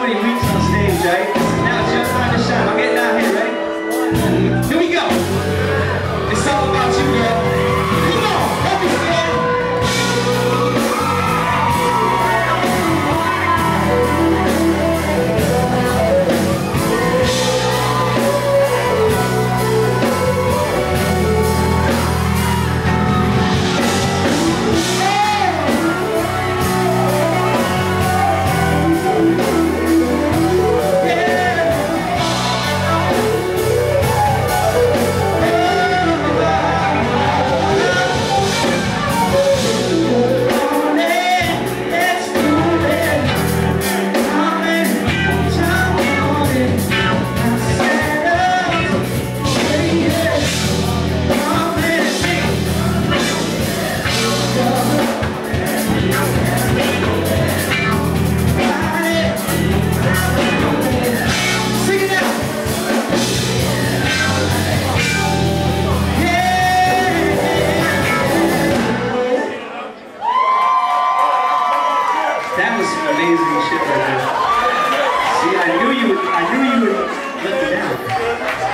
many people. do some amazing shit right there. See, I knew you would, I knew you would let me down.